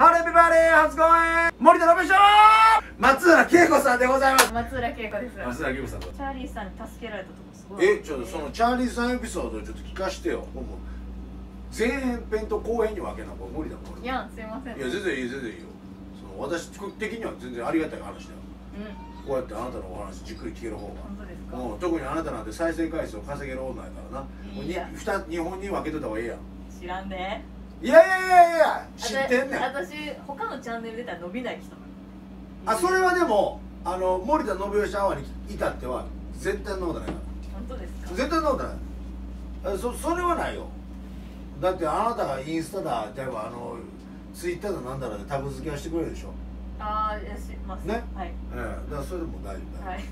ハレビバレー初公演森田信彦松浦恵子さんでございます。松浦恵子です。松浦恵子さんチャーリーさんに助けられたとこすごい。えちょっとそのチャーリーさんエピソードちょっと聞かしてよ。もう前編編と後編に分けなこれ無理だこれいやすいません。いや全然いい全然いいよ。その私的には全然ありがたい話だよ。うん。こうやってあなたのお話じっくり聞ける方が本当ですか？もう特にあなたなんて再生回数を稼げる女やからな。もうにいやふた日本に分けといた方がいいやん。知らんねいやいやいやいや知ってんねん。私他のチャンネル出たら伸びない人あそれはでもあの森田信義アワーに至っては絶対そんなことない。か本当ですか？ら絶対そんなことない。えそそれはないよ。だってあなたがインスタだ例えばあのツイッターだなんだらでタグ付けはしてくれるでしょ。ああいやします。ね？はい。ええだからそれでも大丈夫。だよ、はい。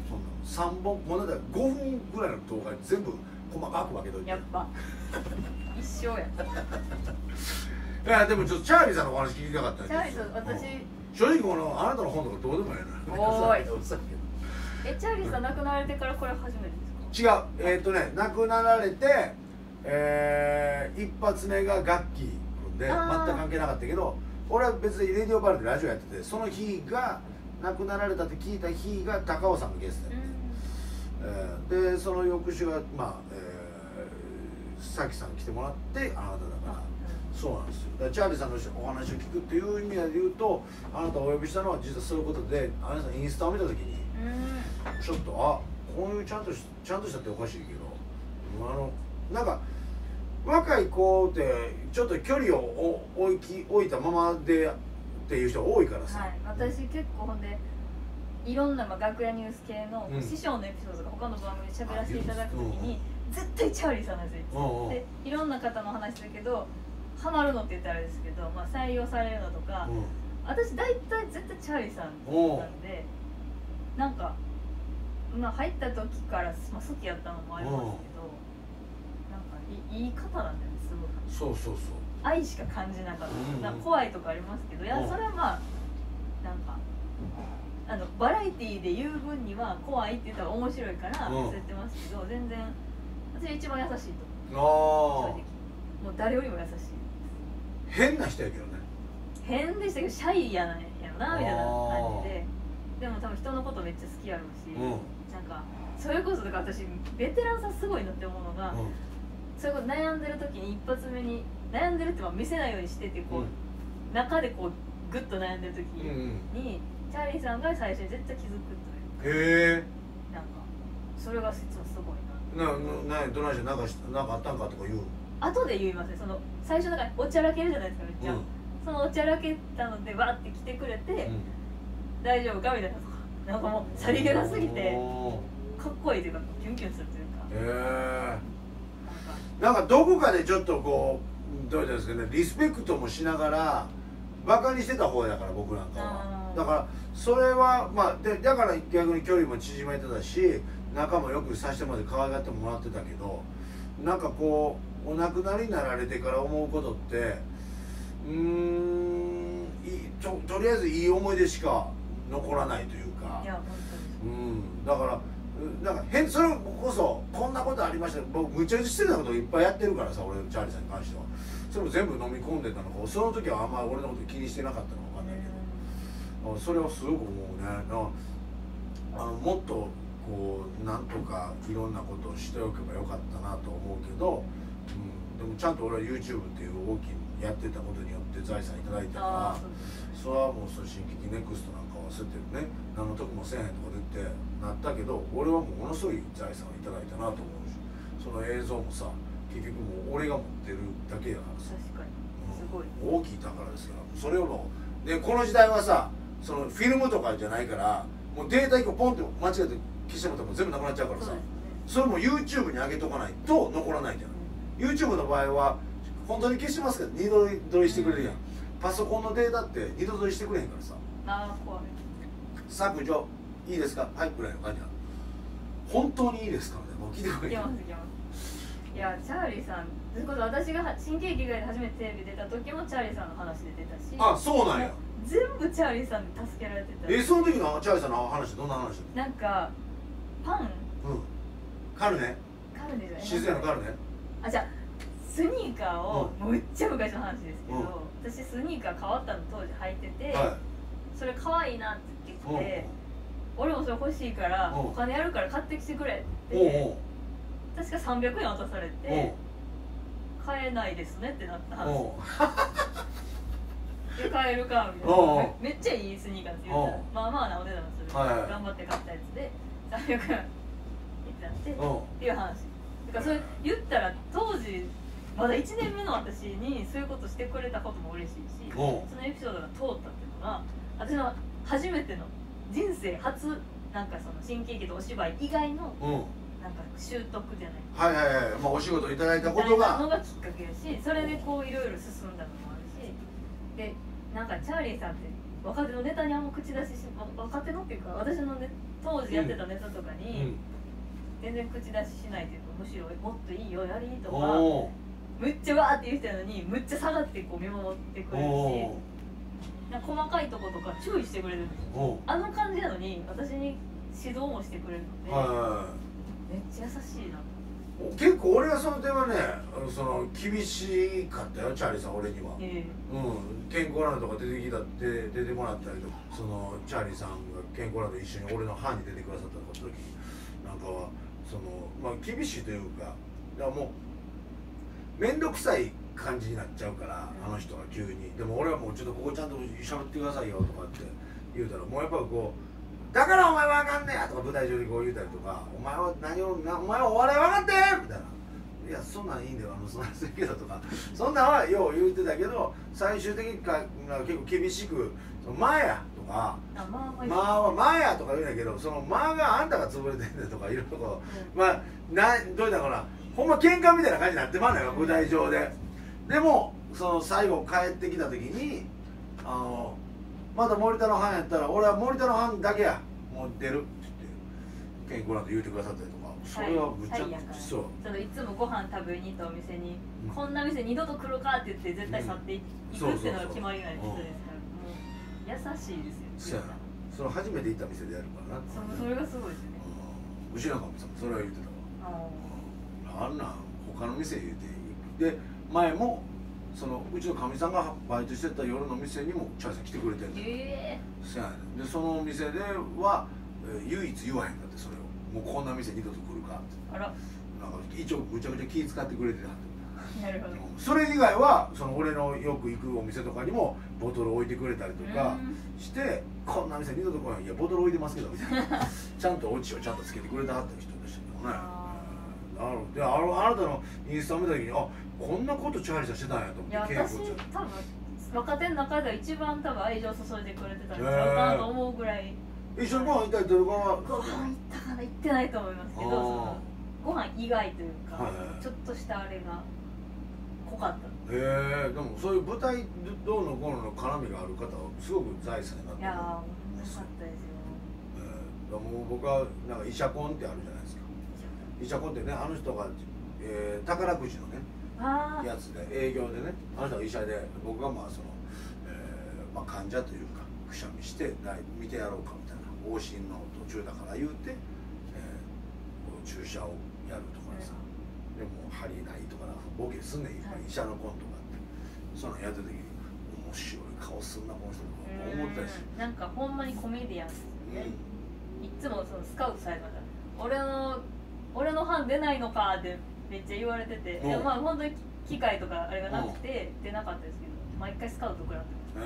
そんな3本もうだって5分ぐらいの動画に全部細かく分けといて。やっぱ 一生や。いやでもちょっとチャーリーさんのお話聞きたかったんチャーリーさんうん私。正直このあなたの本とかどうでもいいなおーい。えチャーリーさん亡くなられてからこれ初めてです違う。えーっ、とね亡くなられてえー、一発目がガッキー君で全く関係なかったけど俺は別にレディオバルでラジオやっててその日が亡くなられたって聞いた日が高尾さんのゲストやって、えーでその翌週がまあ、えー、さきさん来てもらってあなただから。そうなんですよ。だからチャーリーさんのお話を聞くっていう意味で言うとあなたをお呼びしたのは実はそういうことであなたさんインスタを見た時にうん。ちょっとあこういうちゃんとしちゃんとしたっておかしいけどあのなんか若い子ってちょっと距離をお置いき置いたままでっていう人が多いからさ、はい。私結構ほんでいろんな、まあ、楽屋ニュース系の、うん。師匠のエピソードとか他の番組で喋らせていただくときに、絶対チャーリーさんなんですよ、うんうん。でいろんな方の話だけどハマるのって言ったらあれですけど、まあ、採用されるのとか、うん。私大体絶対チャーリーさんなんでなんか、まあ、入った時から、まあ、好きやったのもありますけど、なんかいいい方なんだよねすごいそうそうそう。愛しか感じなかった、うんなんか怖いとかありますけどいやうん。それはまあなんかあのバラエティーで言う分には怖いって言ったら面白いからうん。そうやってますけど全然私一番優しいと。あ思う正直。あもう誰よりも優しい。変な人やけどね。変でしたけどシャイやなんやろなみたいな感じで。でも多分人のことめっちゃ好きやろうし、うん。なんかそれこそだから私ベテランさんすごいなって思うのが、うん。それこそ悩んでる時に一発目に悩んでるってまあ見せないようにしててこう、中でこうグッと悩んでる時うんうん。に、チャーリーさんが最初に絶対気づくというへえなんかそれが実はすごいななななどないしてなんかしなんかあったんかとか言う後で言いますね。その最初なんかおちゃらけるじゃないですかめっちゃ、うん。そのおちゃらけたのでわって来てくれて、うん。大丈夫かみたいな。とかなんかもうさりげなすぎておかっこいいというかキュンキュンするというか。ーへえなんか。なんかどこかでちょっとこうどういうんですかねリスペクトもしながらバカにしてた方だから僕なんかは。だからそれはまあでだから逆に距離も縮めてたし仲もよくさせてもらって可愛がってもらってたけどなんかこうお亡くなりになられてから思うことってうーんいいととりあえずいい思い出しか残らないというか。うん。だからうなんか変それこそこんなことありました。僕むちゃくちゃ失礼なことをいっぱいやってるからさ俺チャーリーさんに関しては。それも全部飲み込んでたのか。その時はあんまり俺のこと気にしてなかったのか分かんないけどあそれはすごく思うねなあのもっとこうなんとかいろんなことをしておけばよかったなと思うけど、うん、でもちゃんと俺は YouTube っていう大きいやってたことによって財産いただいたからそれはもうその新規ネクストなんかはそうやってね。何の得もせえへんとかでってなったけど俺はもうものすごい財産をいただいたなと思うしその映像もさ結局もう俺が持ってるだけやからさ。確かに。すごい。大きい宝ですから。それをもうでこの時代はさそのフィルムとかじゃないからもうデータ1個ポンって間違えて消しても全部なくなっちゃうからさ。それも YouTube に上げとかないと残らないじゃん。YouTube の場合は本当に消しますけど二度撮りしてくれるやん。パソコンのデータって二度撮りしてくれへんからさ。ああ怖い。削除いいですか？はいぐらいの感じなの？本当にいいですかね。もう聞いてくれいやチャーリーさんそれこそ私が新喜劇以外で初めてテレビ出た時もチャーリーさんの話で出たし。あそうなんや。全部チャーリーさんに助けられてた。えその時のチャーリーさんの話どんな話？なんかパン。うん。カルネ？カルネじゃない。静かのカルネ？あじゃあスニーカーを、むっちゃ昔の話ですけど、うん。私スニーカー変わったの当時履いてて、はそれ可愛いなって言ってきいうん。て、俺もそれ欲しいから、うん。お金あるから買ってきてくれって確か300円渡されて買えないですねってなったで買えるかみたいな。めめっちゃいいスニーカーですよおう。まあまあなお値段する、はいはい。頑張って買ったやつで300円ってなって、っていう話だからそれ言ったら当時まだ1年目の私にそういうことしてくれたことも嬉しいしそのエピソードが通ったっていうのが私の初めての人生初なんかその新喜劇とお芝居以外のなんか習得じゃないはいはいはいまあお仕事いただいたことがのがきっかけやしそれでこういろいろ進んだのもあるしでなんかチャーリーさんって若手のネタにあんま口出しし若手のっていうか私の、ね、当時やってたネタとかうにん。全然口出ししないというかむしろもっといいよやりとかおむっちゃわーって言う人やのにむっちゃ下がってこう見守ってくおれるしおな細かいとことか注意してくれるんですよ。あの感じなのに私に指導もしてくれるので、めっちゃ優しいな。結構俺はその点はねその厳しかったよチャーリーさん俺には、えうん、健康ランドとか出てきたって出てもらったりとかそのチャーリーさんが健康ランド一緒に俺の班に出てくださった時なんかはそのまあ厳しいというかいやもう面倒くさい感じになっちゃうからあの人が急に。でも俺はもうちょっとここちゃんと喋ってくださいよとかって言うたらもうやっぱこうだからお前はあかんねやとか舞台上でこう言うたりとかお前は何をなお前はお笑い分かってみたいないやそんなんいいんだよあのそんなんするけどとかそんなんはよう言うてたけど最終的にか結構厳しく「その前や」とかー、あま「あまあまあや」とか言うんだけどその「間があんたが潰れてんねん」とかいろいろこうまあなどういうんだかなほんま喧嘩みたいな感じになってまうのよ舞台上で。でもその最後帰ってきた時にあのまだ森田の班やったら俺は森田の班だけやもう出るって言って健康なんて言うてくださったりとかそれはむっちゃはいやから。そう。そのいつもご飯食べに行ったお店に、うん。こんな店二度と来るかって言って絶対去っていくうんっていうのが決まりない人ですう優しいですよ。そうやな。それ初めて行った店でやるからな。そのそれがすごいですね。うん。うちなんかもさそれは言ってたわ。ああんなん？他の店言うて。で前もそのうちのかみさんがバイトしてた夜の店にもチャーさん来てくれてんーねん。えそやねん。でそのお店では、えー唯一言わへんかってそれを。もうこんな店二度と来るかって。ー、あら。なんか一応むちゃくちゃ気使ってくれてはって。なるほど。それ以外はその俺のよく行くお店とかにもボトル置いてくれたりとかしてこんな店二度と来ない。いやボトル置いてますけどみたいな。ちゃんとオチをちゃんとつけてくれてはった人でしたけどね。ああのであのあなたのインスタ見た時にあこんなことチャーリーさんしてたんやと思いやって私恵子ちゃん多分若手の中では一番多分愛情注いでくれてたんちゃうかなと思うぐらい。一緒にご飯行ったりとかはご飯行ったかな行ってないと思いますけどそのご飯以外というか、はいはい。ちょっとしたあれが濃かったへえでもそういう舞台どうのこうのの絡みがある方はすごく財産になっていやーよかったですよ。えーもう僕はなんか医者コンってあるじゃないですか。医者コン。ってねあの人が、えー宝くじのねやつで営業でねあの人が医者で僕がまあその、えーまあ、患者というかくしゃみして見てやろうかみたいな往診の途中だから言うて、えー注射をやるとかさ、でも針ないとかなボケすんねんいっぱい、はい医者のコントがあってそんなんやってる時に面白い顔すんなこの人とか思ったりしうん。なんかほんまにコメディアンですね、いつもそのスカウトされてました。俺の俺の班出ないのかってめっちゃ言われてて、うん。まあ本当に機会とかあれがなくて出なかったですけど毎回スカウト食らってえ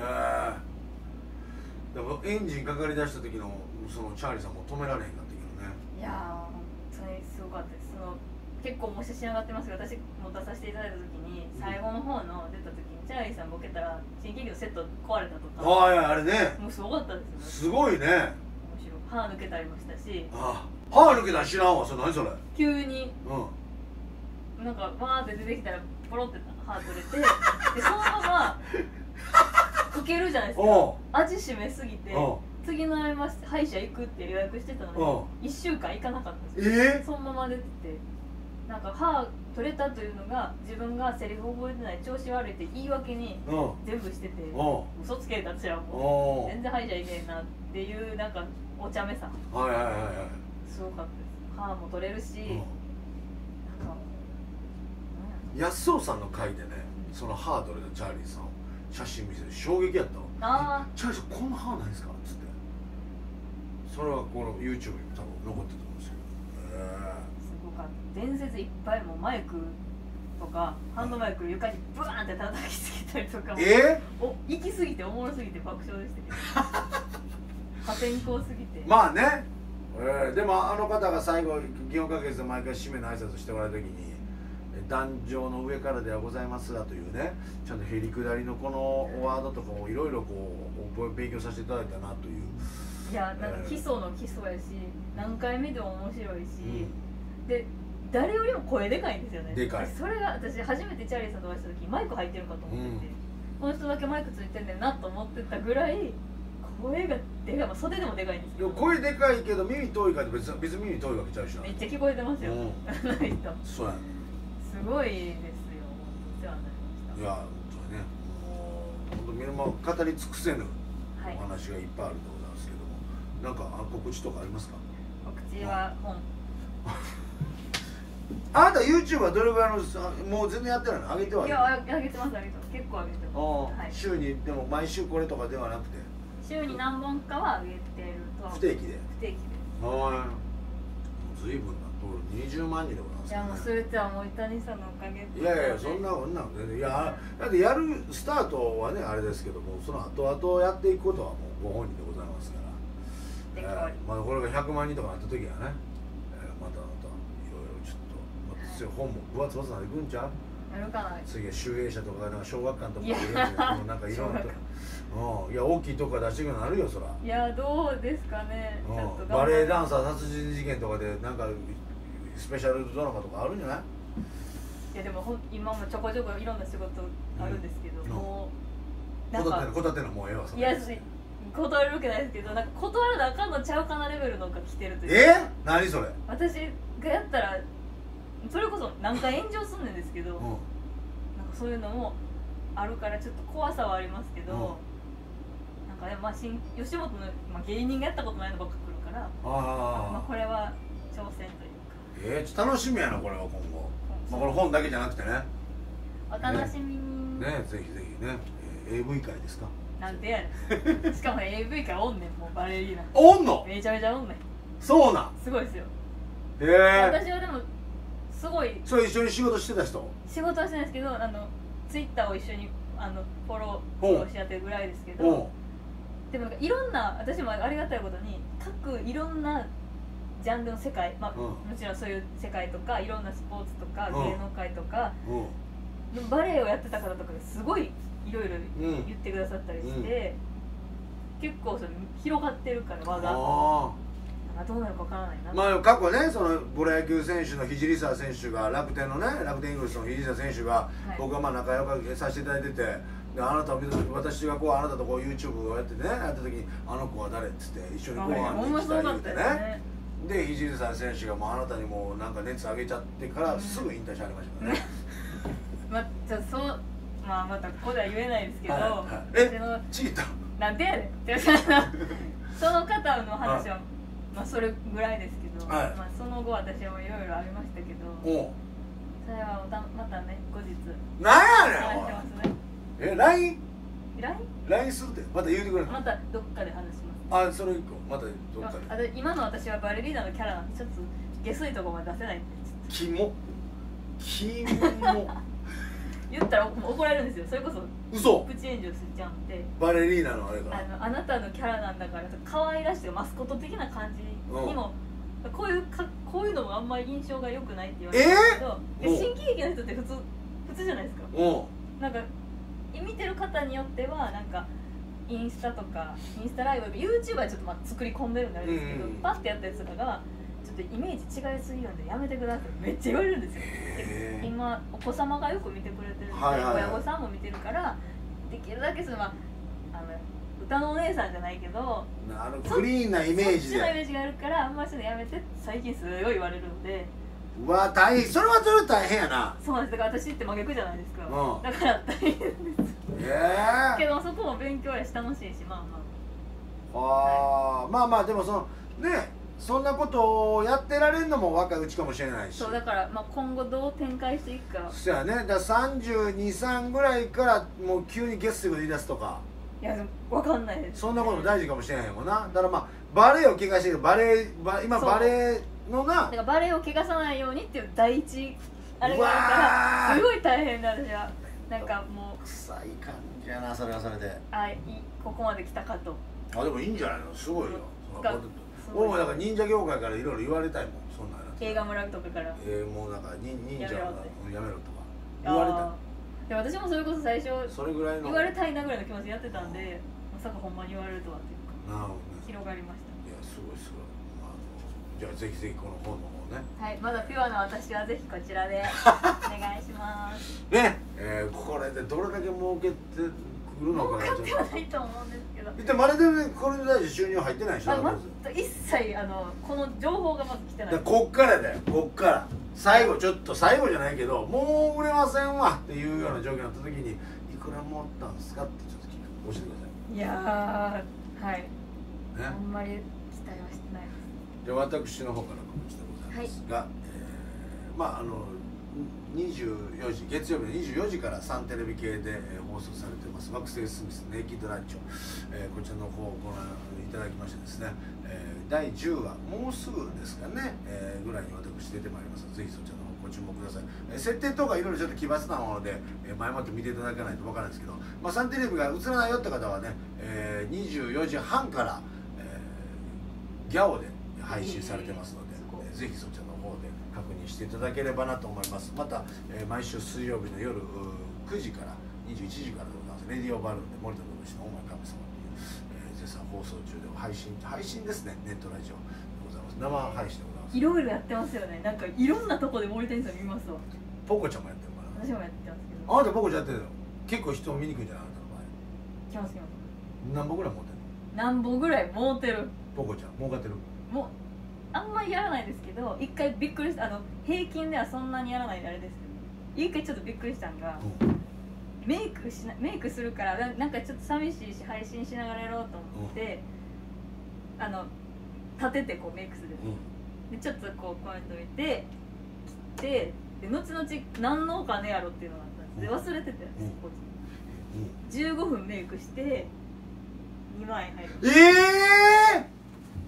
えでもエンジンかかりだした時のそのチャーリーさんも止められへんかったけどね。いやー本当にすごかったです。その結構もう写真上がってますけど私も出させていただいた時に最後の方の出た時にチャーリーさんボケたら新喜劇のセット壊れたとか。ああいやあれね。もうすごかったですすよごいね。面白い歯抜けたりもしたし。あ歯抜けたら知らんわそれ何それ。うん。急になんかバーって出てきたらポロって歯取れて でそのまま受けるじゃないですか。お味しめすぎてう次の会います歯医者行くって予約してたのに1週間行かなかったんですよ。えそのまま出ててなんか歯取れたというのが自分がセリフ覚えてない調子悪いって言い訳にうん。うん全部しててお嘘つけた私はもおう全然歯医者行けんなっていうなんかお茶目さ。はいはいはいはい。すごかったです。歯も取れるし、なんか安尾さんの回でねそのハードルでチャーリーさんを写真見せて衝撃やったわ。あチャーリーさんこんな歯ないですかっつって。それはこの YouTube に多分残ってると思うんですよあすごかった伝説いっぱいもうマイクとかハンドマイク床にブワーンって叩きつけたりとかもえ？お行き過ぎておもろすぎて爆笑でしたけど破天荒すぎて、ー、まあね、えーでもあの方が最後祇園か月で毎回締めの挨拶してもらう時に「壇上の上からではございますが」というねちゃんとへりくだりのこのワードとかをいろいろこう勉強させていただいたなという、いやなんか基礎の基礎やし何回見ても面白いし、うん。で誰よりも声でかいんですよね。でかい。それが私初めてチャーリーさんとお会いした時マイク入ってるかと思ってて、うん。この人だけマイクついてんねんなと思ってたぐらい声がでかい、まあ、袖でもでかいんですけど声でかいけど耳遠いから別に別に耳遠いわけちゃうしな。めっちゃ聞こえてますよ、うん。あの人。そうやね。すごいですよ。お世話になりましいや本当にね。もう本当見るも語り尽くせぬたはい。お話がいっぱいあるんでございますけども、なんかあ告知とかありますか？お口は本 あなた YouTube はどれぐらいのさもう全然やってないの？上げてはいやあげてますあげてます。結構あげてあます、はい、あ週にでも毎週これとかではなくて？週に何本かはあげてるとは不定期で？不定期で。すはい。随分なと20万人でございますいやもうそれってはもう谷さんのおかげいやいやそんなこんなん全然。いやだってやるスタートはねあれですけどもその後々やっていくことはもうご本人でございますから。えーまあこれが100万人とかなった時はね、えーまたまたいろいろちょっとまた強い本も分厚々なってくんちゃう？やるかな。次は集英社とかなんか小学館とかいろいろなんかいろんなと。うん。いや大きいとこから出してくるのあるよそら。いやどうですかね。うん。バレエダンスサー殺人事件とかでなんかスペシャルドラマとかあるんじゃない？いやでもほん今もちょこちょこいろんな仕事あるんですけど、うん。もうなんかこたってんのもうええわそれ。いやし断れるわけないですけどなんか断らなあかんのちゃうかなレベルのが来てるというえ？何それ？私がやったらそれこそ何回炎上すんねんですけど、うん。なんかそういうのもあるからちょっと怖さはありますけど、うんなんかね、まあ、新吉本の、まあ、芸人がやったことないのばっか来るから、まあ、ああこれは挑戦というか。えー、ちょっと楽しみやなこれは今後、まあ、この本だけじゃなくてね。お楽しみに、ね。ぜひぜひね、えー AV 界ですか？なんてやねん。しかも AV からおんねんもうバレリーナおんの？めちゃめちゃおんねん。そうなん。すごいですよ、へえ私はでもすごい。それ一緒に仕事してた人？仕事はしてないですけどあのツイッターを一緒にあのフォローほうフォローし合ってるぐらいですけうん。どでもいろんな私もありがたいことに各いろんなジャンルの世界、まあうん。もちろんそういう世界とかいろんなスポーツとかうん。芸能界とかうん。バレエをやってた方とかがすごいいろいろうん。言ってくださったりして、結構その広がってるから輪がどうなるかわからないまあ過去ねそのプロ野球選手の聖沢選手が楽天のね楽天イーグルスの聖沢選手が、はい。僕はまあ仲良くさせていただいててであなたを見た時私がこうあなたとこう YouTube をやってねやった時に「あの子は誰?」っつって一緒にご飯に行きたい言うてね。ね。で聖沢選手がもうあなたにもうなんか熱上げちゃってからすぐ引退しはりましたからね、まあちょっとそうまあまたここでは言えないですけど、はい。はい。え私のチータなんでやねん。っ てその方の話は、まあそれぐらいですけど、はい。まあその後私もいろいろありましたけどおう。それはまたまたね後日。なん話やねんおい。ますね。え LINE? LINE? LINE するってまた言うてくれまたどっかで話します。あそれ一個またどっかで。あで今の私はバレリーナのキャラなんでちょっと下水とこまで出せないんで。ちょっキモ。キモ。と 言ったら怒られるんですよ。それこそ嘘。プチ炎上しちゃうんで。バレリーナのあれあがのあなたのキャラなんだから可愛らしいマスコット的な感じにも、こういうかこういうのもあんまり印象が良くないって言われてるんですけど、えー？で新喜劇の人って普通普通じゃないですか。なんか見てる方によってはなんかインスタとかインスタライブ YouTube はちょっとまあ作り込んでるんであれですけど、うんうんパッてやったやつとかがちょっとイメージ違いすぎるんでやめてください。めっちゃ言われるんですよ。今お子様がよく見てくれてるんで、はいはいはい。親御さんも見てるからできるだけその、まあ、あの歌のお姉さんじゃないけどあのクリーンなイメージそっちのイメでージがあるからあんまりそういうのやめて最近すごい言われるので。うわ大変。それはそれは大変やな。そうなんです。だから私って真逆じゃないですか、うん。だから大変です。ええけどそこも勉強やし楽しいしまあまあ。あー。まあまあでもそのねそんなことをやってられるのも若いうちかもしれないし。そうだから、まあ、今後どう展開していくか。そやね。だから323ぐらいからもう急にゲストで言い出すとか。いやでも分かんないです。そんなことも大事かもしれへんもんな。だからまあバレエを怪我してるバレエバ今バレエのなだからバレエを怪我さないようにっていう第一あれがあーるからすごい大変で私はなんかもう臭い感じやなそれはそれで。あいここまで来たかと。あでもいいんじゃないの？すごいよ俺もだから忍者業界からいろいろ言われたいもんそんなんやな映画村とかから。えー、もうなんか忍忍者はやめやめろとか。言われたあー。でも私もそれこそ最初いそれぐらいの。言われたいなぐらいの気持ちでやってたんでまさかほんまに言われるとはっていうかなるほどね。広がりましいやすごいすごい。あのじゃあぜひぜひこの本の方ね。たはいまだピュアな私はぜひこちらでお願いします。ねえー、これでどれだけ儲けてくるの儲かかなってはないと思うんですけど。でまだでこれに対して収入入ってないでしょあま一切あのこの情報がまず来てない。こっからだよこっから。最後ちょっと最後じゃないけどもう売れませんわっていうような状況になった時にいくらもらったんですかってちょっと聞く。教えてくい。やーはい。ださいね。あんまり期待はしてないです。じゃあ私の方から告知でございますが、えーまああの24時月曜日の24時からサンテレビ系で、えー放送されてます「惑星スミスネイキッドランチョ」えーこちらの方をご覧いただきましてですね、えー第10話もうすぐですかね、えーぐらいに私出てまいりますのでぜひそちらの方ご注目ください、えー設定とかいろいろちょっと奇抜なもので、えー前もって見ていただかないとわからないですけど、まあ、サンテレビが映らないよって方はね、えー24時半から、えーギャオで配信されてますので、えーぜひそちらの方で確認していただければなと思います。また、えー毎週水曜日の夜うー9時から21時からでございます。レディオバルーンで森田信の「オーマイ神様」っていう、えー絶賛放送中で配信配信ですね。ネットラジオでございます。生配信でございます。いろいろやってますよね。なんかいろんなとこで森谷さん見ますわ。ポコちゃんもやってるから。私もやってますけど。あなたポコちゃんやってるの？結構人見にくいんじゃないあな来ます来ます。たの前何本ぐらい持ってんの？何本ぐらい持ってる？ポコちゃん。儲かってる？もうあんまりやらないですけど一回びっくりしたあの平均ではそんなにやらないんであれですけど一回ちょっとびっくりしたんがメイクしなメイクするからななんかちょっと寂しいし配信しながらやろうと思って、あの立ててこうメイクする。うん。でちょっとこうコメント見て切ってで後々何のお金やろっていうのがあったんです。で忘れてて、うん。こうん。っち15分メイクして2万円入る。ええー、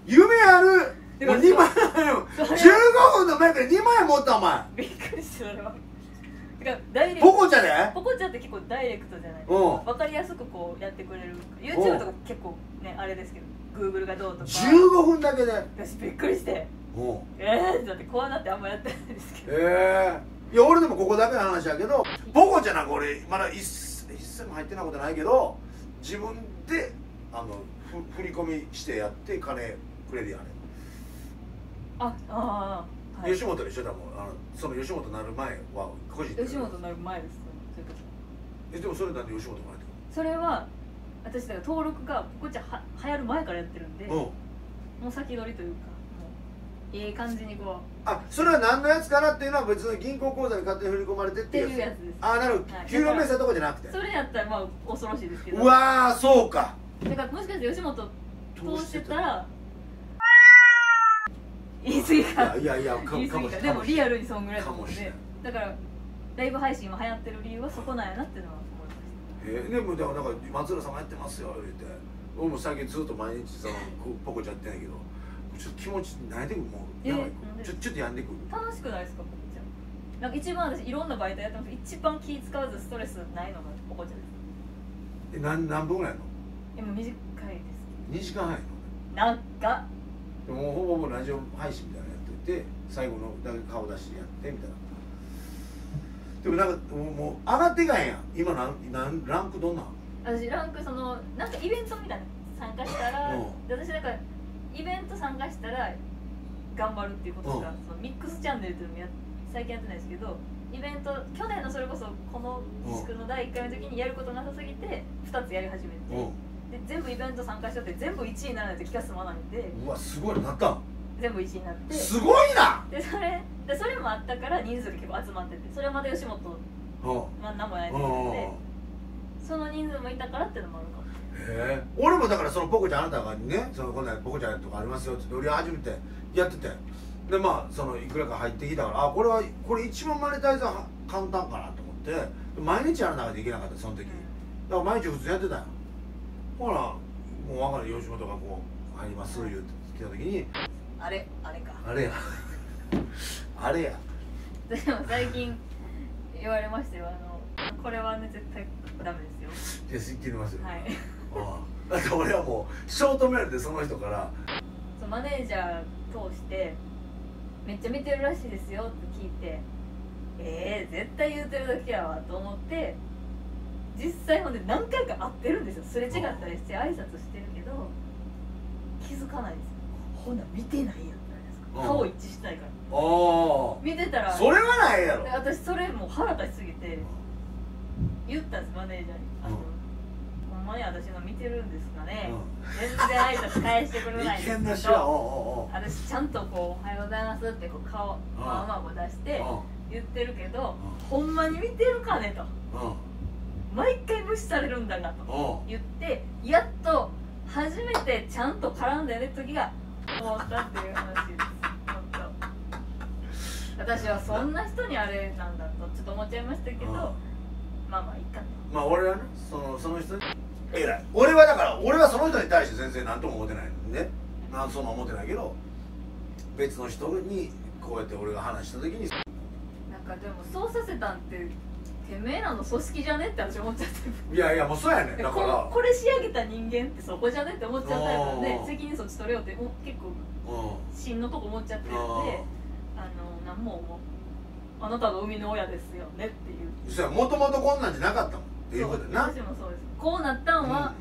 夢あるでももう2万円それ15分のメイクで2万円持ったお前。びっくりしたそダイレクト。ポコちゃんで？ポコちゃんって結構ダイレクトじゃないうん。わかりやすくこうやってくれる YouTube とか結構ねあれですけど。Google がどうとか。15分だけで。私びっくりして。うん。えーだって怖なってあんまやってないんですけど。ええいや俺でもここだけの話やけどポコちゃんなんか俺まだ一銭も入ってないことないけど自分であのふ振り込みしてやって金くれるやんあああ、はい、吉本で一緒だもんあのその吉本なる前は個人で。吉本になる前です。えでもそれなんで吉本もやってそそれは私だから登録がこっちはは流行る前からやってるんで、るうん。もう先取りというかもういい感じにこあそれは何のやつかなっていうのは別に銀行口座に勝手に振り込まれてってていうやつです。あなるほど。はい。給料明細とかじゃなくて。それやったらまあ恐ろしいですけど。うわーそうか。だからもしかして吉本通してたら言い過ぎか。いやいやいやか言い過ぎか。もしれかでもリアルにそんぐらいだもしれん。だからライブ配信今流行ってる理由はそこなんやなっていうのは思いましえーでもでもなんか松浦さんもやってますよ言うて。俺も最近ずっと毎日そのこポコちゃんやってんやけどちょっと気持ちないでくもうちょちょっとやんでくる。た楽しくないですかポコちゃん。なんか一番私いろんなバイトやってます一番気使わずストレスないのがポコちゃんです。え何何分ぐらいやの？でも短いです。2時間半やの？なんかでもほぼほぼラジオ配信みたいなのやっといて最後のだけ顔出しやってみたいな。でもなんかもうもう上がっていかへんやん。今なんなんランクどんなん？私ランクそのなんかイベントみたいな参加したら、うん。で私なんかイベント参加したら頑張るっていうことしか、うん。そのミックスチャンネルっていうのもや最近やってないですけどイベント去年のそれこそこの自粛の第1回の時にやることなさすぎて2つやり始めて、うで全部イベント参加しちゃって全部1位にならないと気が済まないんで。んうわすごいなった。ん全部1位になって。すごいな。でそれでそれもあったから人数が結構集まっててそれはまだ吉本うんまあ何もないんうんですけどでその人数もいたからっていうのもあるかもへえ。俺もだからそのポコちゃんあなたがねそのこんなポコちゃんとかありますよって売り始めてやってて。でまあそのいくらか入ってきたからあこれはこれ一番マネタイズは簡単かなと思って。毎日やらなきゃいけなかったその時。だから毎日普通やってたよほらもう分かる吉本がこう入ります言うて来た時にあれあれか。あれや。あれや。でも最近言われましたよ。あのこれはね絶対ダメですよ。手知ってますよ、はい。ああ。だって俺はもうショートメールでその人からそうマネージャー通してめっちゃ見てるらしいですよって聞いてえー、絶対言うてるだけやわと思って実際ほんで何回か会ってるんですよ。すれ違ったりして挨拶してるけど気づかないですよ。ほんなら見てないやんってなるじゃないですか。うん。顔一致してないから。あ見てたらあそれはないやろ。で私それもう腹立ちすぎて言ったんですマネージャーに。あの、ほんまに私の見てるんですかね、全然挨拶返してくれないん意ですけど私ちゃんとこう「おはようございます」ってこう顔うんまあまあこう出して言ってるけどうほんまに見てるかね？と。うん毎回無視されるんだがと言ってやっと初めてちゃんと絡んだよね時が終わったっていう話です。私はそんな人にあれなんだとちょっと思っちゃいましたけどうんまあまあいいかと。まあ俺はねそのその人に偉い。俺はだから俺はその人に対して全然何とも思ってないね。なんそうも思ってないけど別の人にこうやって俺が話した時になんかでもそうさせたんっててめえらの組織じゃねって私思っちゃって。いやいやもうそうやねん。だこかこれ仕上げた人間ってそこじゃねって思っちゃうタイプなん。で責任そっち取れようってもう結構らうん。芯のとこ思っちゃってるん。であの何も思う。あなたの生みの親ですよねっていう。そうやもともとこんなんじゃなかったもん。っていうことやなそう私もそうです。こうなったんは、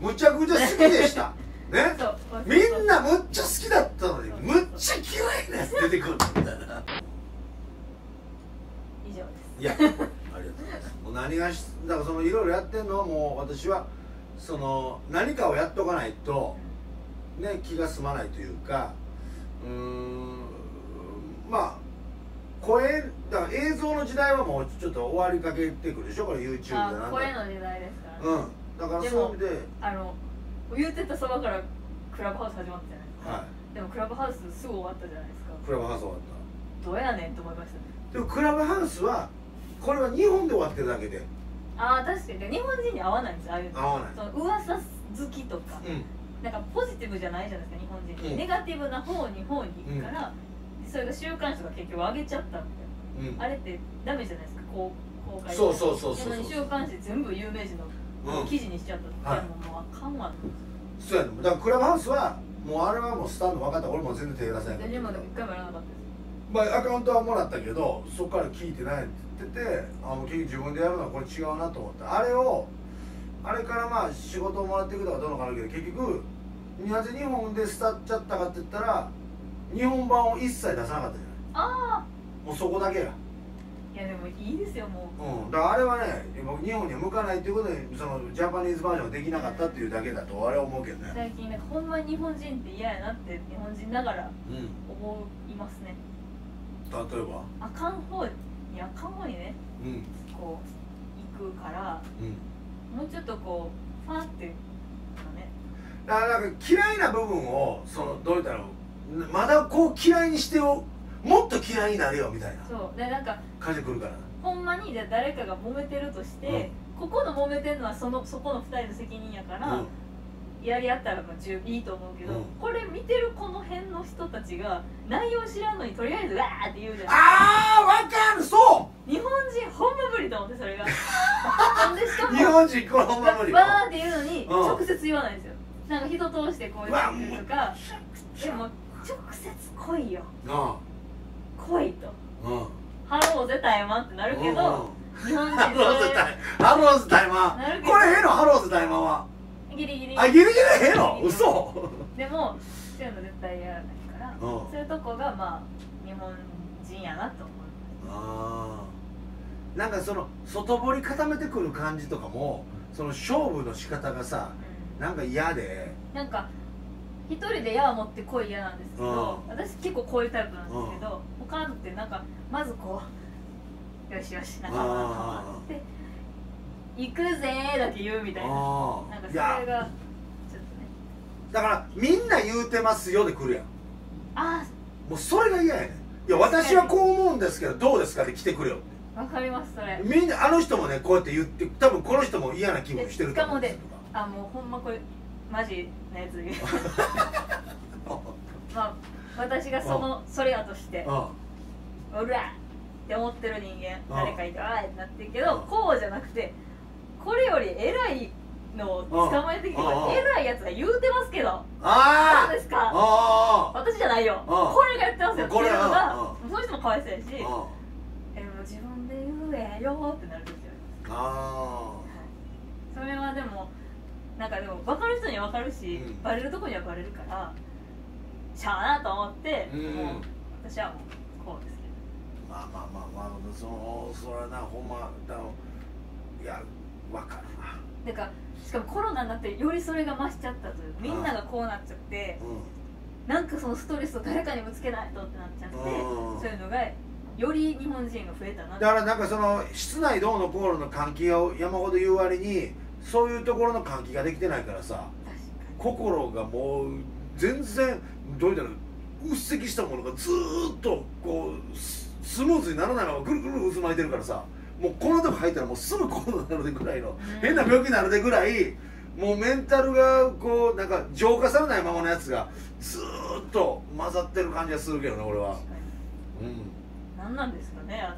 うんうん。むちゃくちゃ好きでした。ね。そうみんなむっちゃ好きだったのにむっちゃ嫌いなやつ出てくるみたいな。以上です。いや何がしだからそのいろいろやってんのはもう私はその何かをやっとかないとね気が済まないというかうーんまあ声だから映像の時代はもうちょっと終わりかけてくるでしょこれ YouTube だあなんだ声の時代ですから、うん。だからそういう意味で。あの言ってたそばからクラブハウス始まったじゃないですか、はでもクラブハウスすぐ終わったじゃないですか。いクラブハウス終わっどうやねんと思いましたね。たでもクラブハウスはこれは日本で終わってるだけで。ああ確かに。日本人に合わないんですよああいうの。合わない。その噂好きとか。うん。なんかポジティブじゃないじゃないですか日本人うん。ネガティブな方に方に行くから、それが週刊誌とか結局上げちゃったみたいうん。なあれってダメじゃないですかこう公開そうそうそうそう週刊誌全部有名人のうん。記事にしちゃったって、はいでももうあかんわそうやねだからクラブハウスはもうあれはもうスタンド分かった。俺も全然手出せない私もでも一回もやらなかったです。まあ、アカウントはもらったけどそこから聞いてない。って言っててあ結局自分でやるのはこれ違うなと思ってあれをあれからまあ仕事をもらっていくとかどうのかなるけど結局なぜ日本でスタっちゃったかって言ったら日本版を一切出さなかったじゃない。あもうそこだけや。あいやでもいいですよもう。うん。だからあれはね僕日本には向かないっていうことでそのジャパニーズバージョンができなかったっていうだけだとあれは思うけどね。最近なんかほんまに日本人って嫌やなって日本人ながらうん。思いますね。例えば？あかん方にあかん方にねうん。こう行くからうん。もうちょっとこうファーってだからなんか嫌いな部分をそのどう言ったらまだこう嫌いにしてよもっと嫌いになれよみたいな。そう。でなんか感じでくるから。なほんまにじゃあ誰かが揉めてるとして、ここの揉めてるのはそのそこの2人の責任やから、うんやり合ったらまあ十いいと思うけど、うん。これ見てるこの辺の人たちが内容知らんのにとりあえずわーって言うじゃん。あーわかるそ日本人ほんま無理と思ってそれが。ほ んでしかもう日本人このまま無理わーって言うのに、うん。直接言わないんですよ。なんか人通してこう言うとか。でも直接来いよ。な来いと。あうん。ハローぜタイマンってなるけど、日本人ハローズそタイハローズタイマなるけど。ーこれええのハローズタイマーは。れギリギリ。あギリギリええの？嘘。でもそういうの絶対やらないから、うん。そういうとこがまあ日本人やなと思う。あー。なんかその外堀固めてくる感じとかもその勝負の仕方がさなんか嫌で。なんか一人で矢を持ってこい嫌なんですけど、う私結構こういうタイプなんですけど、他ってなんかまずこうよしよし仲間仲間って行くぜーだけ言うみたいな。あなんかそれがちょっとね。だからみんな言うてますよで来るやん。あもうそれが嫌やねん。いや私はこう思うんですけどどうですかって来てくれよって。あわかりますそれ。みんなあの人もねこうやって言って多分この人も嫌な気分してると思うんですよ。あもうほんまこれマジなやつ まあ私がそのそれやとしてうん「うら!」って思ってる人間うん誰かいて「あーってなってるけどうんこうじゃなくてこれより偉いのを捕まえてきて偉いやつが言うてますけど。ああ。そうですか。あ私じゃないよ。んこれが言ってますよ。っていうのがこその人もかわいそうやしえあもう自分で言えよってなるんですよ。あそれはでもなんかでも分かる人には分かるし、うん。バレるとこにはバレるからしゃあなと思って、うん。もう私はもうこうですけまあまあまあまあそのそれはなほんまだいやわかるな。どだからしかもコロナになってよりそれが増しちゃったという。みんながこうなっちゃってうなんかそのストレスを誰かにぶつけないとってなっちゃってうん。そういうのがより日本人が増えたなだからなんかその室内どうのこうのの換気を山ほど言う割にそういうところの換気ができてないからさ心がもう全然どういったらうっせきしたものがずーっとこうススムーズにならないままぐるぐる渦巻いてるからさもうこのとこ入ったらもうすぐコロナになるでぐらいのうん変な病気になるでぐらいもうメンタルがこうなんか浄化されないままのやつがずーっと混ざってる感じがするけどね俺は。うん。に何なんですかねあの。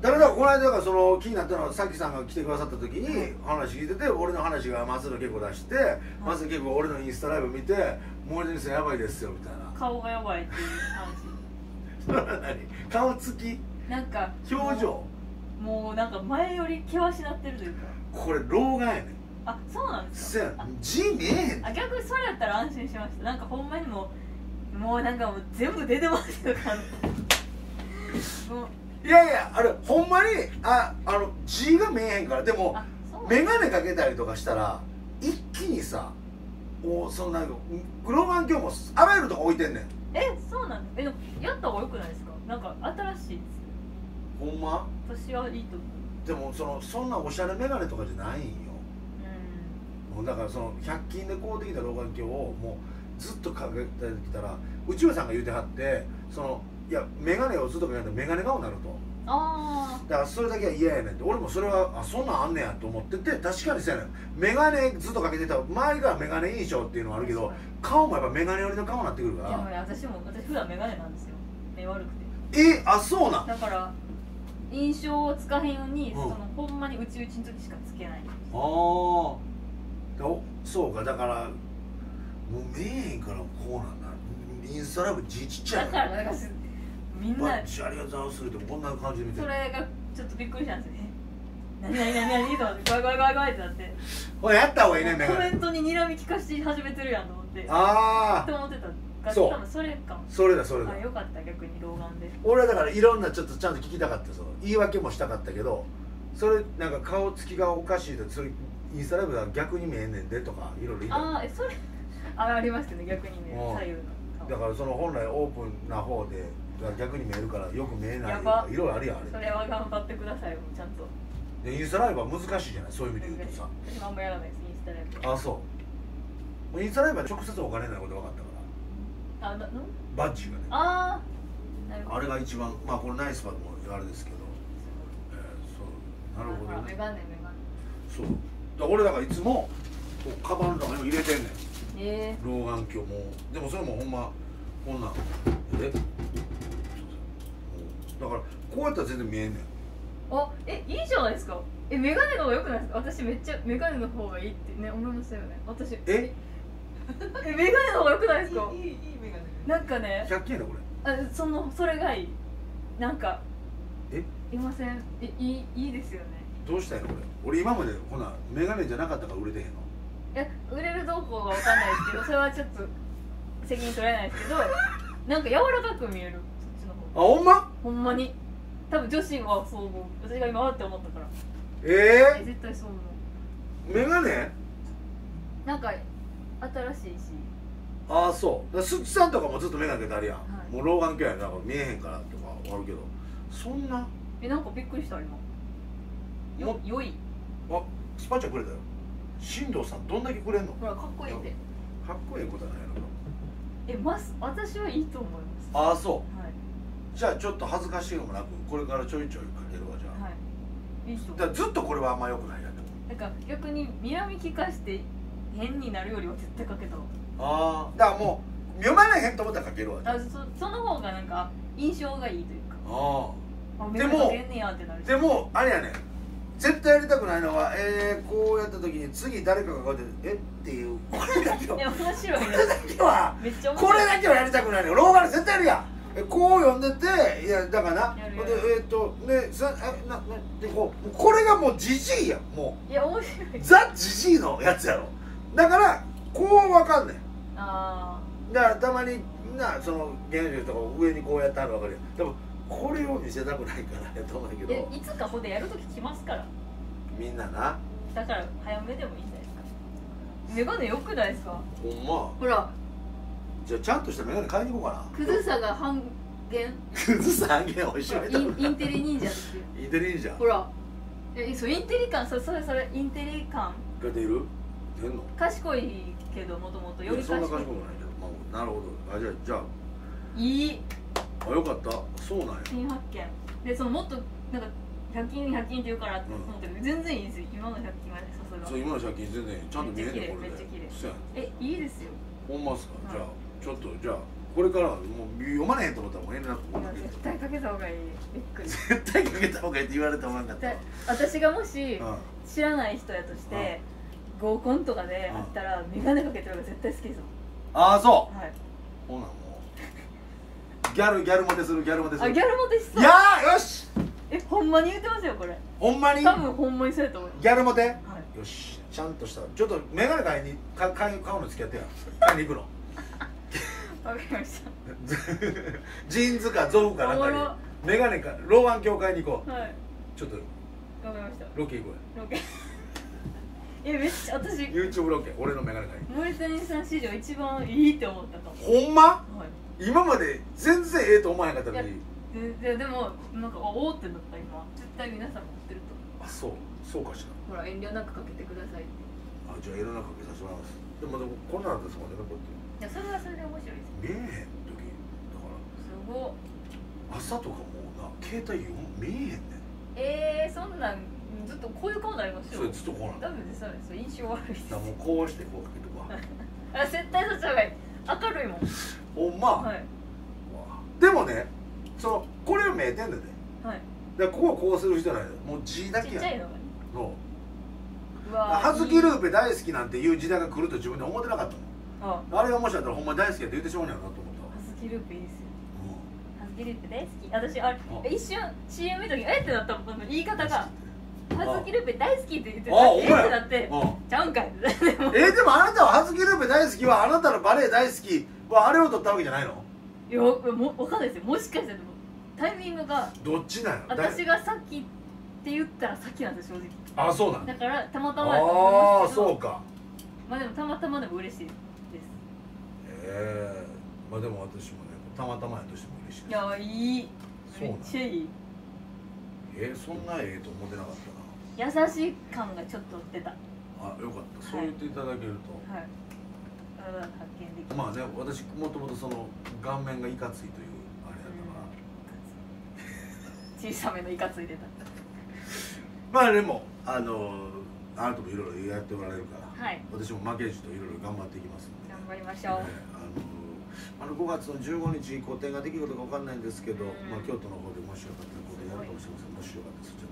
だからこの間だからその気になったのはさきさんが来てくださった時に話聞いてて俺の話が松野恵子出して松野恵子が俺のインスタライブ見て「森田さんやばいですよ」みたいな。顔がやばいっていう それは何？顔つき？話なんか表情？もうなんか前より険しなってるというか。これ老眼やねん。あそうなんですせやか見えへん。あ逆にそれやったら安心しました。なんかほんまにもうもうなんかもう全部出てますよ感じ もう。いやいやあれほんまにああの字が見えへんから。でもあそう眼鏡かけたりとかしたら一気にさおそんな老眼鏡もあらゆるとこ置いてんねん。えそうなんですえでもやった方がよくないですか？なんか新しいですほんま？私はいいと思う。でもそのそんなおしゃれ眼鏡とかじゃないんよ。うもうだからその100均で買うてきた老眼鏡をもうずっとかけてきたら内村さんが言うてはってそんいや眼鏡をずっとかけたら眼鏡顔になると。んあだからそれだけは嫌やねんって。俺もそれはあそんなんあんねやと思ってて確かにそうやねん。眼鏡ずっとかけてたら周りから眼鏡印象っていうのはあるけど顔もやっぱ眼鏡寄りの顔になってくるかあいや私も私普段眼鏡なんですよ。目悪くて。えあそうなん？だから印象をつかへんように、うん。そのほんまにうちうちの時しかつけないああおそうかだからもう見えへんからこうなんだ。インスタライブ字ちっちゃいだからなんかすみんなバッチありがとうございますってこんな感じで見てるそれがちょっとびっくりしたんですよ。ね何何何何と思って怖い怖い怖い怖いってなってこれやった方がいいねコメントに睨み聞かして始めてるやんと思ってああって思ってたからそう。多分それかもそれだそれだ。あよかった逆に老眼で。俺はだからいろんなちょっとちゃんと聞きたかった。その言い訳もしたかったけどそれなんか顔つきがおかしいでそれインスタライブでは逆に見えんねんでとかいろいろ言いたああえそれあありますけどね逆にね。うん。左右の。顔だからその本来オープンな方でが逆に見えるからよく見えないやば。いろいろあるやんあれ。それは頑張ってくださいよちゃんと。でインスタライブは難しいじゃない？そういう意味で言うとさ。私もあんまやらないですインスタライブあそう。もうインスタライブは直接お金になること分かったあなの？バッジがね。あーなるほど。あれが一番まあこれナイスパでもあれですけど、えーそう。なるほどね。メガネメガネ。そう。だから俺だからいつもこうカバンの中にも入れてんねん。え老眼鏡も。でもそれもほんまこんなん。え？だからこうやったら全然見えんねん。ー、あえいいじゃないですか。えメガネの方が良くないですか？私めっちゃメガネの方がいいってね思いましたよね。私。え？えメガネの方が良くないですか？いいいいなんかね100均やでこれ。あそのそれがいい。なんかえ？いません。えいいいいですよね。どうしたいの俺俺今までほな眼鏡じゃなかったから売れてへんの？え売れるどうこうがわかんないですけど それはちょっと責任取れないですけどなんか柔らかく見える。そっちの方あほんま？ほんまに。多分女子はそう思う。私が今わって思ったから。ええ絶対そう思う。ー、眼鏡なんか新しいしああそう。だからスッチさんとかもずっと眼鏡かけてあるやん、はい。もう老眼鏡やから見えへんからとかあるけど。そんなえなんかびっくりした今。よも良い。あスパチャくれたよ。進藤さんどんだけくれんの？ほらかっこいいって。かっこいいことはないのか。えます私はいいと思います。ああそはうじゃあちょっと恥ずかしいのもなくこれからちょいちょいかけるわじゃいあ、はい。いいだずっとこれはあんま良くないやとなんか逆に睨み聞かして変になるよりは絶対かけた方がああだからもう読まれへんと思ったらかけるわ。じゃあそその方がなんか印象がいいというか。ああでもでもあれやねん。絶対やりたくないのはえー、こうやった時に次誰かがこうやって「えっ?」ていう。これだけは。いや面白いね。これだけは。めっちゃ面白い。これだけはやりたくないのよ老眼絶対やるやん。えこう読んでていやだからな。でえーっとねさえななでこうこれがもうじじいやんもいや面白い。うザ・じじいのやつやろ。だからこうわかんねんあだからたまになその芸能人とか上にこうやったらわかるよでもこれを見せたくないからやと思うんだけど。いつかほでやるとき来ますから。みんなな。だから早めでもいいんじゃないですか。メガネよくないですか？ほんま。ほら。じゃあちゃんとしたメガネ買いに行こうかな。クズさが半減。クズさんげんおいしいインインテリ忍者ですよインテリいいじゃんほら。えそうインテリ感そそれそれインテリ感。が出る？賢いけどもともとよりい。やそんな賢い賢くないけど、まあ、なるほど。あじゃあじゃいい。ああよかった。そうなんや。新発見。でそのもっとなんか100均100均って言うからって思ったけど、全然いいですよ。今の100均はさすがそう今の借金全然ちゃんと見えんねんこれで。めっちゃ綺麗。えいいですよ。ほんまっすか、はい。じゃあちょっとじゃあこれからはもう読まれへんと思ったらもう遠慮なくいや絶対かけた方がいい。びっくり。絶対かけた方がいいって言われてもらんかった私がもしうん。知らない人やとして合コンとかで会ったら眼鏡かけてるのが絶対好きですもああそんはい。うほなもう。ギャルギャルモテするギャルモテする。あギャルモテしそう。いやーよし。えほんまに言ってますよこれ。ほんまに？多分ほんまにそうやと思いまギャルモテ？すはい。よし。ちゃんとしたちょっと眼鏡買いにか買い買うの付き合ってや。買いに行くの。わかりました。ジーンズかゾフかなんかに眼鏡か老眼鏡買いに行こはい。うちょっと。わかりました。ロケ行こうロケえめっちゃ私や YouTube ロケ俺の眼鏡買い。に森谷さん史上一番いいって思ったかも。ほんま？はい。今まで全然ええと思わへんかったのに。でででもなんかおおってなった今。絶対皆さん持ってると思あそう。そうかしら。うほら遠慮なくかけてくださいって。あじゃあ絵の中かけさせてもらいます。でもでもこんなんですもんねこういやそれはそれで面白いですやって見えへん時。だかすごいら朝とかもうな携帯見えへんねん。えー、そんなんずっとこういう顔になりますよ。それずっとこうなんだダメですダメです印象悪いです。だからもうこうしてこうかけてくわあ絶対そっちの方がいい。明るいもん。ほんま、はい。でもねそのこれを見えてんねんで。はい。だからここはこうする人ないのもう字だちけや。ちゃいのがね。のう。わ葉月ルーペ大好きなんていう時代が来ると自分で思ってなかったあもん。あれがもしあったらほんま大好きやって言ってしまうんやろなと思った。わ葉月ループいいですよ。う葉月ループ大好き。私あれあ一瞬 CM 見た時え？ってなったもん。言い方が。ん葉月ループ大好きって言ってあたえってお前なってうんちゃうんかい。えでもあなたは葉月ルーペ大好きはあなたのバレエ大好き。はあれを取ったわけじゃないの？いやもわかんないですよ。もしかしたらタイミングがどっちなんやろ？私がさっきって言ったらさっきなんですよ正あそうなん直だからたまたあまあすけど。そうか。まあでもたまたまでも嬉しいです。ええまあでも私もねたまたまやとしても嬉しいいやいいめそうなんっちゃいいえー、そんなええと思ってなかった優しい感がちょっと出た。あよかった。そう言っていただけると、い。体が発見できまあね私もともとその顔面がいかついというあれやったから、小さめのいかつい出た。まあでもあのあなたもいろいろやっておられるから、はい。私も負けじといろいろ頑張っていきますので。頑張りましょう、ねあのあの5月の15日個展ができるか分かんないんですけど、うん。まあ、京都の方でもしよかったら個展やるかもしれません。もしよかったら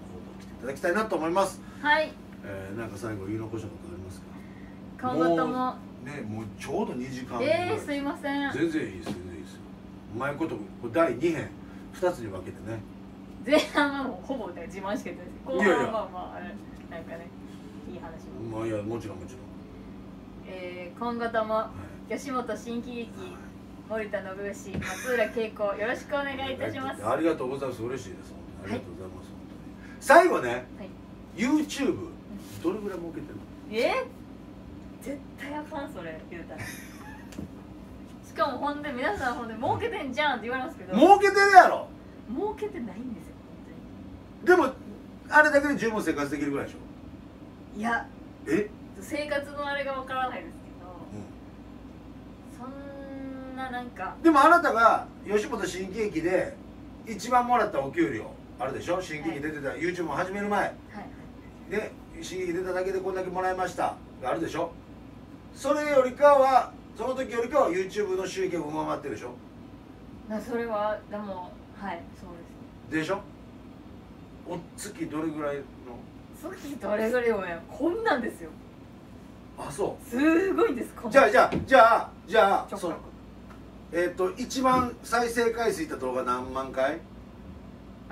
ただきたいなと思います、はい。えー、なんか最後言い残したことありますか？今後ともねもうちょうど2時間ぐらい。えー、すいません。全然いいです全然いいですよ。うまいこと第2編2つに分けてね。前半はもうほぼね自慢しか言ってないです。後半はまあまああれなんかねいい話も、まあいやもちろんもちろん、えー、今後ともはい。吉本新喜劇森田信義松浦恵子よろしくお願いいたします。ありがとうございます。嬉しいです。ありがとうございます、本当に最後ねはい。YouTube どれぐらい儲けてるの？え？絶対あかんそれ言うたら。しかもほんで皆さんほんで儲けてんじゃんって言われますけど。儲けてるやろ？儲けてないんですよでもあれだけで十分生活できるぐらいでしょ？いや。え、生活のあれがわからないですけど、そんななんか。でもあなたが吉本新喜劇で一番もらったお給料あるでしょ？新喜劇出てた、YouTube も始める前。はい。で新劇出ただけでこんだけもらいました。があるでしょ？それよりかはその時よりかは YouTube の収益を上回ってるでしょ？なそれはでもはいそうですでしょ？お月どれぐらいの？月どれぐらいもねこんなんですよ。あそすごいんですじゃあじゃあじゃあじゃあえっ、と一番再生回数いった動画何万回？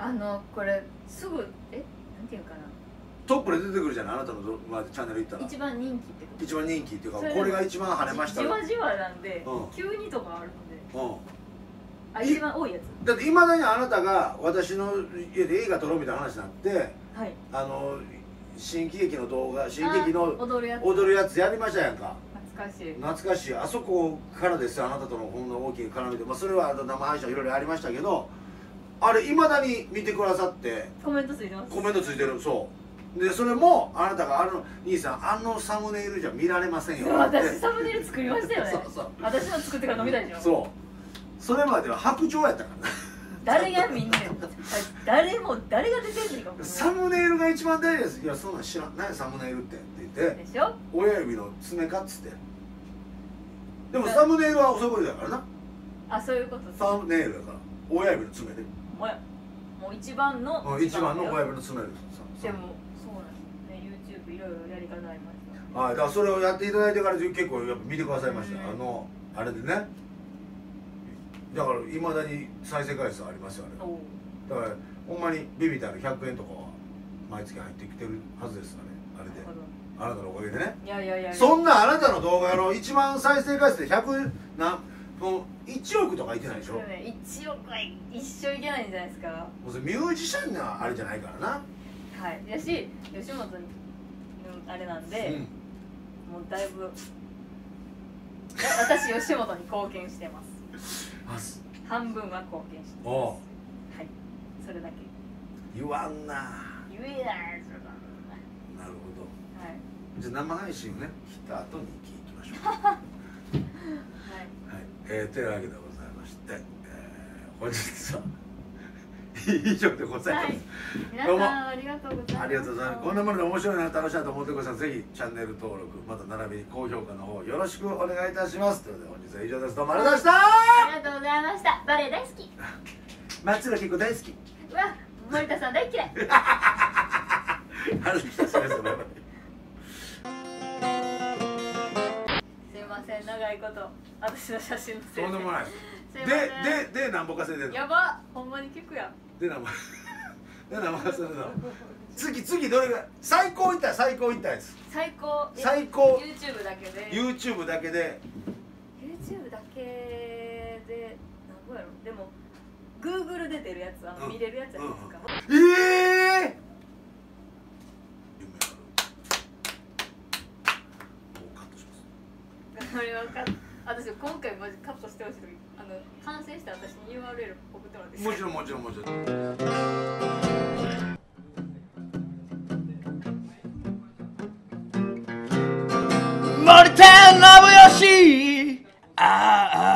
あのこれすぐえなんていうかな？トップで出てくるじゃない？あなたの動画チャンネル行ったら。一番人気ってこと？一番人気っていうかそれこれが一番跳ねましたじわじわなんで、うん。急にとかあるのでうんあ一番多いやつ。だっていまだにあなたが私の家で映画撮ろうみたいな話になってはい。あの新喜劇の動画新喜劇あの踊るやつ。踊るやつやりましたやんか。懐かしい。懐かしい。あそこからですよあなたとのこんな大きい絡みで、まあ、それはあの生配信いろいろありましたけどあれいまだに見てくださって。コメントついてます。コメントついてるそう。でそれもあなたがあの兄さんあのサムネイルじゃ見られませんよ。私サムネイル作りましたよね。そうそう。私の作ってから飲みたいでしょ。そう。それまでは白鳥やったからね。誰が見んねん。誰も誰が出てんねんかも。サムネイルが一番大事です。いやそんなん知らん。何サムネイルって？って言って。でしょ？親指の爪かっつって。でもサムネイルはおそこりだからな。あそういうことサムネイルだから。親指の爪でもやもう一番のうん一番の親指の爪ですでもそうなんですね。YouTube いろいろやり方ありましたはいだからそれをやっていただいてから結構やっぱ見てくださいました、うんあのあれでね。だからいまだに再生回数ありますよあれ。だからほんまにビビたる100円とかは毎月入ってきてるはずですあれ。あれで。あなたのおかげでね。いやいやいやいや。そんなあなたの動画の一番再生回数で100なもう1億とかいってないでしょ？ね1億は一生いけないんじゃないですか。もうそれミュージシャンがあれじゃないからな、はい。やし吉本のあれなんで、うん。もうだいぶ私吉本に貢献してます。半分は貢献してます。はい。それだけ。言わんな。言えないそれなるほど。はい。じゃあ生配信をね切った後に聞きましょう。はい。はい、えー、というわけでございまして、えー、本日は 以上でございます、はい、皆どうも。さんありがとうございます。ありがとうございます。こんなもので面白いな楽しいなと思ってくださいぜひチャンネル登録また並びに高評価の方よろしくお願いいたします。ということで本日は以上です。どうもありがとうございました。ありがとうございました。バレエ大好き。松浦結構大好き。うわ森田さん大嫌いある人それぞれすいません長いこと。私の写真のせいとんでもない。すででで何ぼ稼いでんの？やば。ほんまに聞くやん。で何ぼ？で何ぼ稼いでんの？次次どれぐらい最高いったら最高いったやつ。最高。え最高。YouTube だけで。YouTube だけで。YouTube だけで何ぼやろ。でも Google で出るやつあの、うん。見れるやつやないですか、ええー、夢あるもうカットしれはか私今回マジカットしてほしい時あの完成して私に URL 送ってもらっていいですかもちろんもちろんもちろん。森田信義ああ